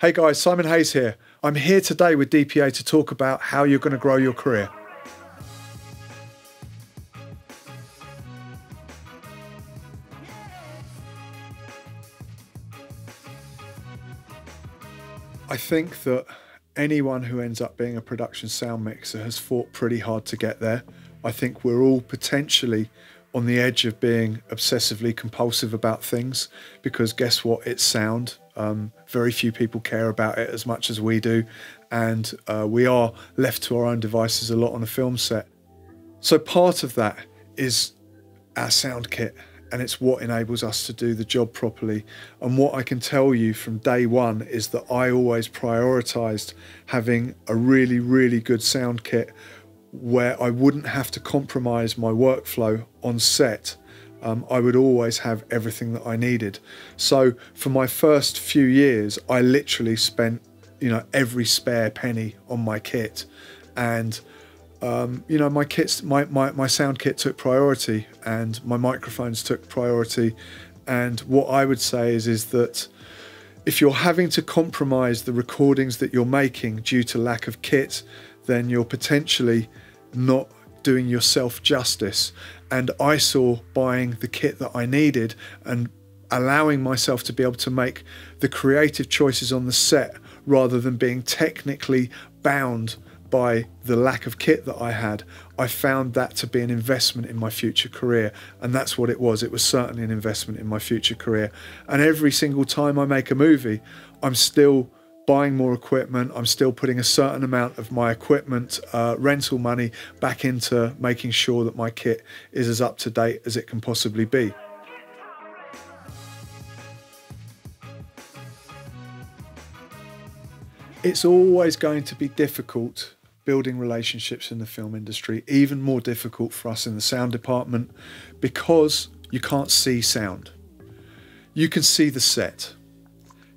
Hey guys, Simon Hayes here. I'm here today with DPA to talk about how you're going to grow your career. I think that anyone who ends up being a production sound mixer has fought pretty hard to get there. I think we're all potentially on the edge of being obsessively compulsive about things because guess what? It's sound. Um, very few people care about it as much as we do, and uh, we are left to our own devices a lot on a film set. So, part of that is our sound kit, and it's what enables us to do the job properly. And what I can tell you from day one is that I always prioritized having a really, really good sound kit where I wouldn't have to compromise my workflow on set. Um, I would always have everything that I needed. So for my first few years, I literally spent, you know, every spare penny on my kit, and um, you know, my kits, my, my my sound kit took priority, and my microphones took priority. And what I would say is, is that if you're having to compromise the recordings that you're making due to lack of kit, then you're potentially not doing yourself justice. And I saw buying the kit that I needed and allowing myself to be able to make the creative choices on the set rather than being technically bound by the lack of kit that I had, I found that to be an investment in my future career. And that's what it was. It was certainly an investment in my future career. And every single time I make a movie, I'm still buying more equipment. I'm still putting a certain amount of my equipment uh, rental money back into making sure that my kit is as up to date as it can possibly be. It's always going to be difficult building relationships in the film industry, even more difficult for us in the sound department because you can't see sound. You can see the set,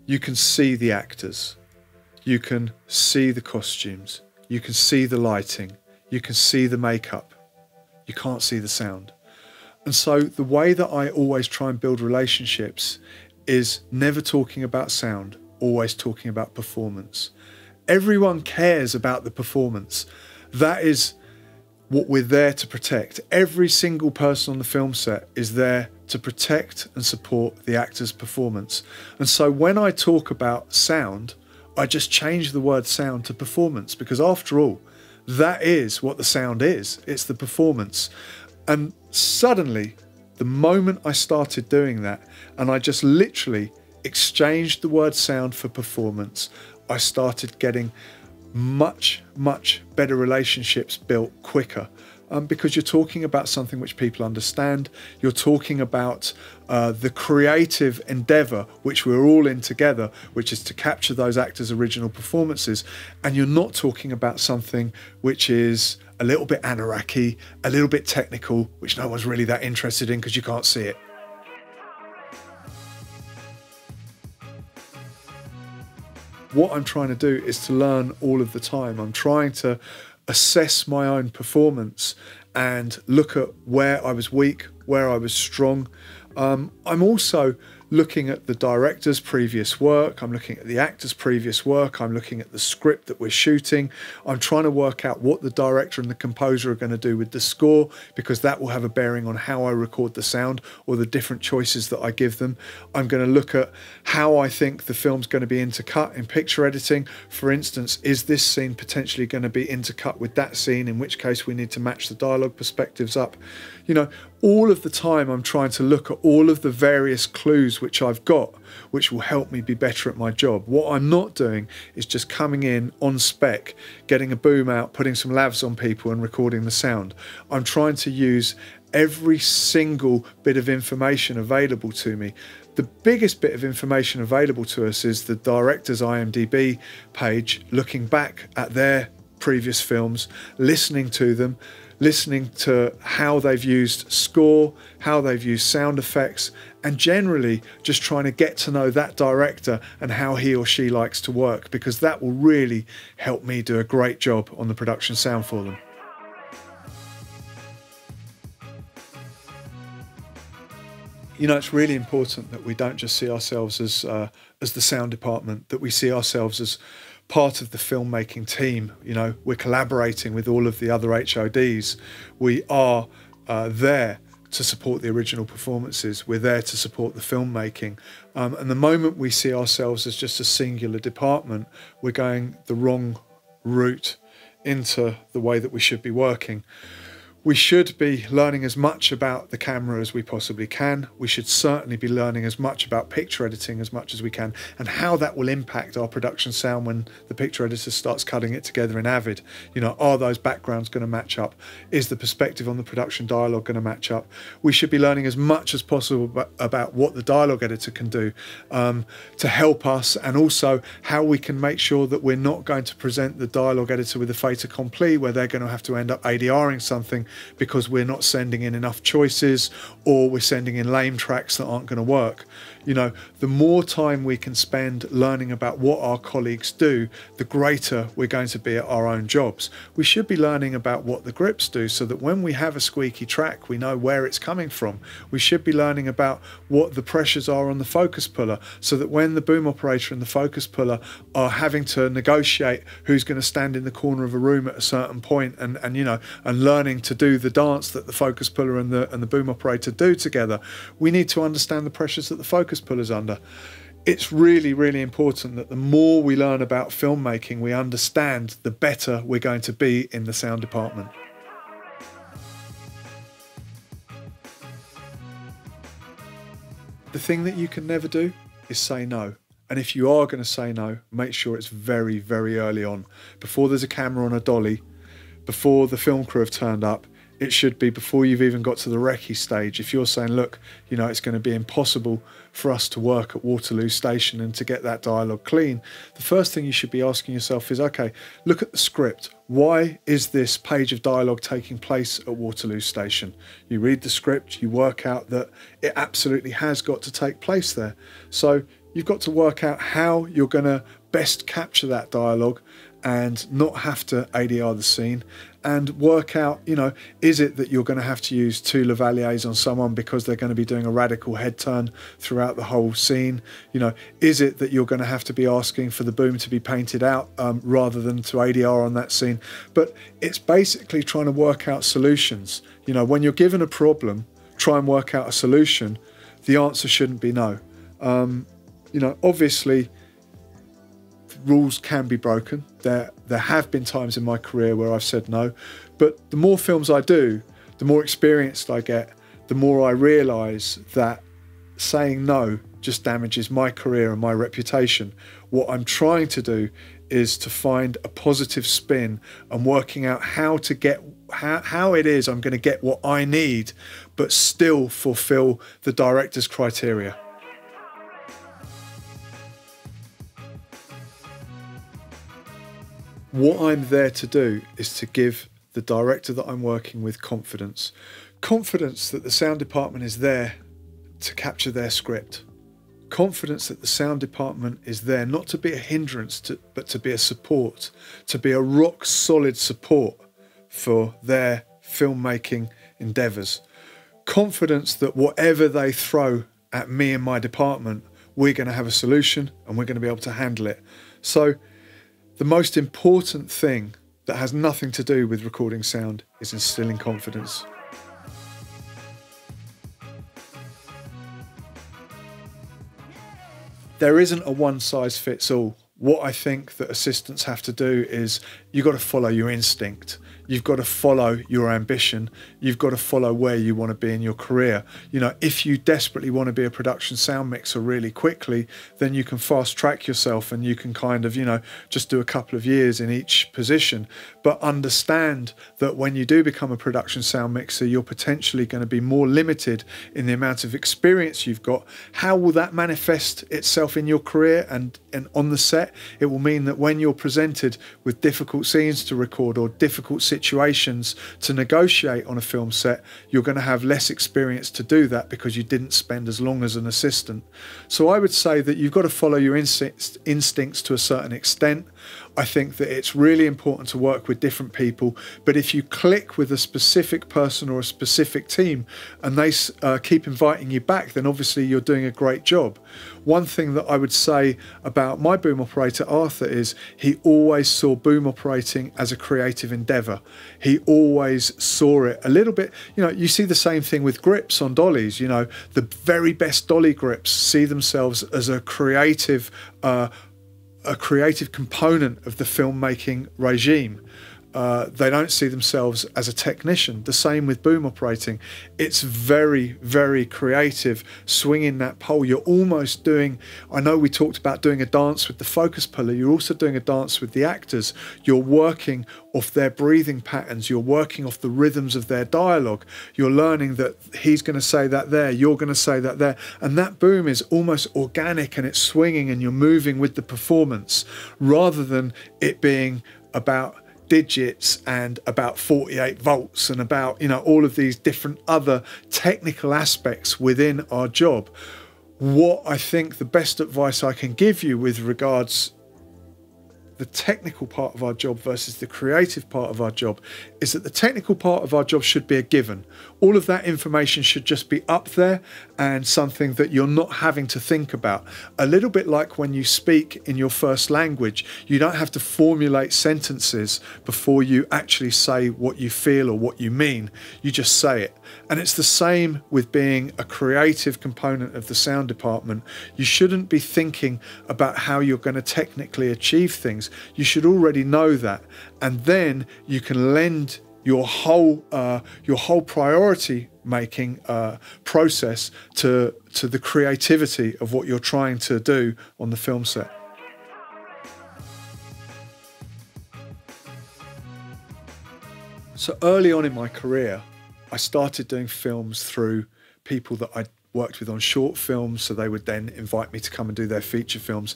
you can see the actors, you can see the costumes, you can see the lighting, you can see the makeup, you can't see the sound. And so, the way that I always try and build relationships is never talking about sound, always talking about performance. Everyone cares about the performance. That is what we're there to protect. Every single person on the film set is there to protect and support the actor's performance. And so when I talk about sound, I just changed the word sound to performance because after all, that is what the sound is. It's the performance. And suddenly, the moment I started doing that, and I just literally exchanged the word sound for performance, I started getting much, much better relationships built quicker. Um, because you're talking about something which people understand. You're talking about uh, the creative endeavor which we're all in together, which is to capture those actors' original performances. And you're not talking about something which is a little bit anarchy, a little bit technical, which no one's really that interested in because you can't see it. what I'm trying to do is to learn all of the time. I'm trying to assess my own performance and look at where I was weak, where I was strong. Um, I'm also looking at the director's previous work, I'm looking at the actor's previous work, I'm looking at the script that we're shooting. I'm trying to work out what the director and the composer are going to do with the score because that will have a bearing on how I record the sound or the different choices that I give them. I'm going to look at how I think the film's going to be intercut in picture editing. For instance, is this scene potentially going to be intercut with that scene, in which case we need to match the dialogue perspectives up? You know, all of the time I'm trying to look at all of the various clues which I've got, which will help me be better at my job. What I'm not doing is just coming in on spec, getting a boom out, putting some lavs on people and recording the sound. I'm trying to use every single bit of information available to me. The biggest bit of information available to us is the director's IMDb page, looking back at their previous films, listening to them, listening to how they've used score, how they've used sound effects, and generally just trying to get to know that director and how he or she likes to work because that will really help me do a great job on the production sound for them. you know, it's really important that we don't just see ourselves as uh, as the sound department, that we see ourselves as part of the filmmaking team. You know, we're collaborating with all of the other HODs. We are uh, there to support the original performances. We're there to support the filmmaking. Um, and the moment we see ourselves as just a singular department, we're going the wrong route into the way that we should be working. We should be learning as much about the camera as we possibly can. We should certainly be learning as much about picture editing as much as we can and how that will impact our production sound when the picture editor starts cutting it together in Avid. You know, are those backgrounds going to match up? Is the perspective on the production dialogue going to match up? We should be learning as much as possible about what the dialogue editor can do um, to help us and also how we can make sure that we're not going to present the dialogue editor with a fait accompli where they're going to have to end up ADRing something because we're not sending in enough choices or we're sending in lame tracks that aren't going to work. You know, the more time we can spend learning about what our colleagues do, the greater we're going to be at our own jobs. We should be learning about what the grips do so that when we have a squeaky track, we know where it's coming from. We should be learning about what the pressures are on the focus puller so that when the boom operator and the focus puller are having to negotiate who's going to stand in the corner of a room at a certain point and, and you know, and learning to do the dance that the focus puller and the and the boom operator do together, we need to understand the pressures that the focus pullers under. It's really, really important that the more we learn about filmmaking, we understand, the better we're going to be in the sound department. The thing that you can never do is say no. And if you are going to say no, make sure it's very, very early on. Before there's a camera on a dolly, before the film crew have turned up, it should be before you've even got to the recce stage. If you're saying, look, you know, it's going to be impossible for us to work at Waterloo Station and to get that dialogue clean, the first thing you should be asking yourself is, okay, look at the script. Why is this page of dialogue taking place at Waterloo Station? You read the script, you work out that it absolutely has got to take place there. So you've got to work out how you're going to best capture that dialogue and not have to ADR the scene and work out, you know, is it that you're going to have to use two lavaliers on someone because they're going to be doing a radical head turn throughout the whole scene? You know, is it that you're going to have to be asking for the boom to be painted out um, rather than to ADR on that scene? But it's basically trying to work out solutions. You know, when you're given a problem, try and work out a solution. The answer shouldn't be no. Um, you know, obviously, rules can be broken. There, there have been times in my career where I've said no, but the more films I do, the more experienced I get, the more I realise that saying no just damages my career and my reputation. What I'm trying to do is to find a positive spin and working out how to get how, how it is I'm going to get what I need, but still fulfill the director's criteria. What I'm there to do is to give the director that I'm working with confidence. Confidence that the sound department is there to capture their script. Confidence that the sound department is there not to be a hindrance, to, but to be a support, to be a rock solid support for their filmmaking endeavours. Confidence that whatever they throw at me and my department, we're going to have a solution and we're going to be able to handle it. So, the most important thing that has nothing to do with recording sound is instilling confidence. There isn't a one size fits all. What I think that assistants have to do is you've got to follow your instinct. You've got to follow your ambition. You've got to follow where you want to be in your career. You know, if you desperately want to be a production sound mixer really quickly, then you can fast track yourself and you can kind of, you know, just do a couple of years in each position. But understand that when you do become a production sound mixer, you're potentially going to be more limited in the amount of experience you've got. How will that manifest itself in your career and, and on the set? It will mean that when you're presented with difficult scenes to record or difficult situations, to negotiate on a film set, you're going to have less experience to do that because you didn't spend as long as an assistant. So I would say that you've got to follow your instincts to a certain extent, I think that it's really important to work with different people. But if you click with a specific person or a specific team and they uh, keep inviting you back, then obviously you're doing a great job. One thing that I would say about my boom operator, Arthur, is he always saw boom operating as a creative endeavor. He always saw it a little bit, you know, you see the same thing with grips on dollies. You know, the very best dolly grips see themselves as a creative, uh, a creative component of the filmmaking regime. Uh, they don't see themselves as a technician. The same with boom operating. It's very, very creative, swinging that pole. You're almost doing, I know we talked about doing a dance with the focus puller. You're also doing a dance with the actors. You're working off their breathing patterns. You're working off the rhythms of their dialogue. You're learning that he's going to say that there, you're going to say that there. And that boom is almost organic and it's swinging and you're moving with the performance rather than it being about digits and about 48 volts and about you know all of these different other technical aspects within our job what i think the best advice i can give you with regards the technical part of our job versus the creative part of our job is that the technical part of our job should be a given. All of that information should just be up there and something that you're not having to think about. A little bit like when you speak in your first language, you don't have to formulate sentences before you actually say what you feel or what you mean. You just say it. And it's the same with being a creative component of the sound department. You shouldn't be thinking about how you're going to technically achieve things. You should already know that. And then you can lend your whole uh, your whole priority making uh, process to to the creativity of what you're trying to do on the film set. So early on in my career, I started doing films through people that I worked with on short films, so they would then invite me to come and do their feature films.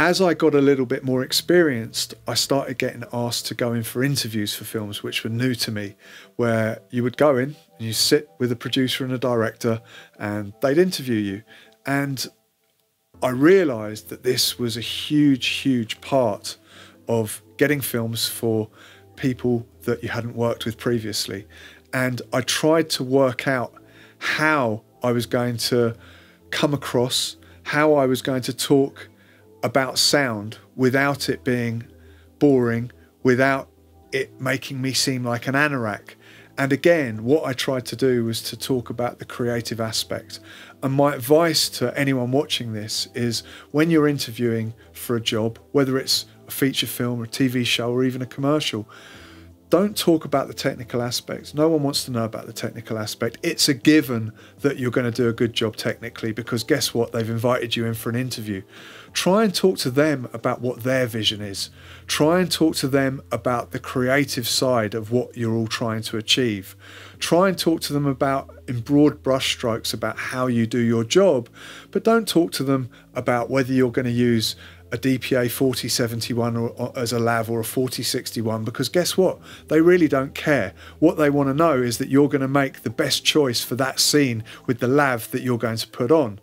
As I got a little bit more experienced, I started getting asked to go in for interviews for films, which were new to me, where you would go in and you sit with a producer and a director and they'd interview you. And I realised that this was a huge, huge part of getting films for people that you hadn't worked with previously and I tried to work out how I was going to come across, how I was going to talk about sound without it being boring, without it making me seem like an anorak. And again, what I tried to do was to talk about the creative aspect. And my advice to anyone watching this is when you're interviewing for a job, whether it's a feature film or a TV show or even a commercial, don't talk about the technical aspects. No one wants to know about the technical aspect. It's a given that you're going to do a good job technically because guess what? They've invited you in for an interview. Try and talk to them about what their vision is. Try and talk to them about the creative side of what you're all trying to achieve. Try and talk to them about, in broad brushstrokes, about how you do your job, but don't talk to them about whether you're going to use a DPA 4071 or, or, as a lav or a 4061 because guess what? They really don't care. What they want to know is that you're going to make the best choice for that scene with the lav that you're going to put on.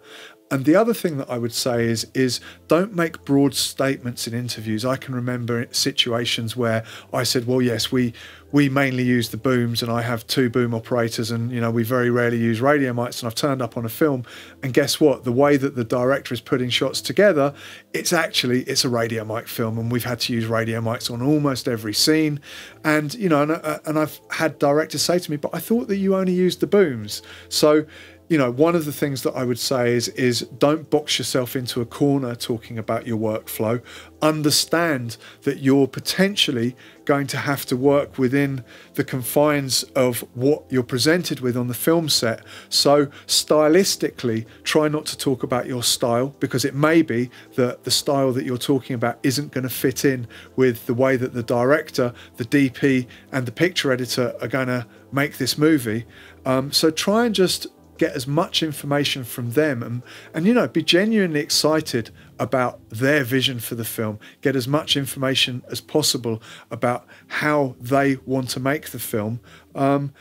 And the other thing that I would say is is don't make broad statements in interviews. I can remember situations where I said, "Well, yes, we we mainly use the booms, and I have two boom operators, and you know we very rarely use radio mics." And I've turned up on a film, and guess what? The way that the director is putting shots together, it's actually it's a radio mic film, and we've had to use radio mics on almost every scene. And you know, and, uh, and I've had directors say to me, "But I thought that you only used the booms." So you know, one of the things that I would say is is don't box yourself into a corner talking about your workflow. Understand that you're potentially going to have to work within the confines of what you're presented with on the film set. So stylistically, try not to talk about your style because it may be that the style that you're talking about isn't going to fit in with the way that the director, the DP, and the picture editor are going to make this movie. Um, so try and just get as much information from them and, and you know be genuinely excited about their vision for the film get as much information as possible about how they want to make the film um,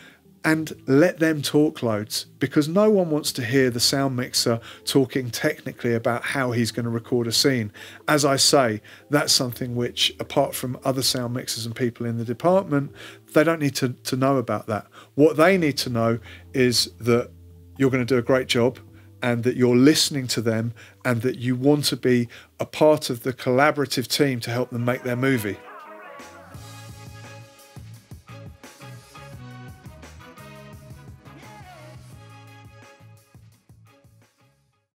and let them talk loads because no one wants to hear the sound mixer talking technically about how he's going to record a scene. As I say, that's something which, apart from other sound mixers and people in the department, they don't need to, to know about that. What they need to know is that you're going to do a great job and that you're listening to them and that you want to be a part of the collaborative team to help them make their movie.